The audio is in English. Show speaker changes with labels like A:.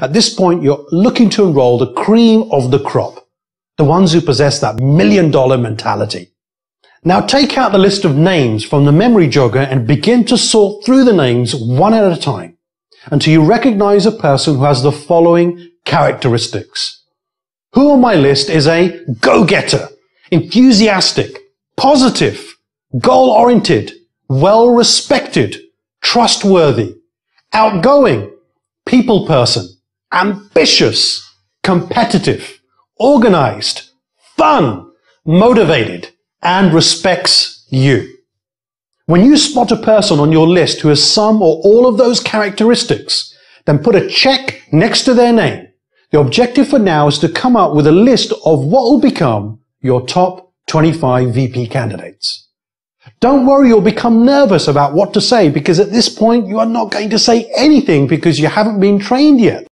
A: At this point, you're looking to enroll the cream of the crop, the ones who possess that million dollar mentality. Now take out the list of names from the memory jogger and begin to sort through the names one at a time until you recognize a person who has the following characteristics. Who on my list is a go-getter, enthusiastic, positive, goal-oriented, well-respected, trustworthy, outgoing, people person, ambitious, competitive, organized, fun, motivated, and respects you. When you spot a person on your list who has some or all of those characteristics, then put a check next to their name. The objective for now is to come up with a list of what will become your top 25 VP candidates. Don't worry or become nervous about what to say because at this point you are not going to say anything because you haven't been trained yet.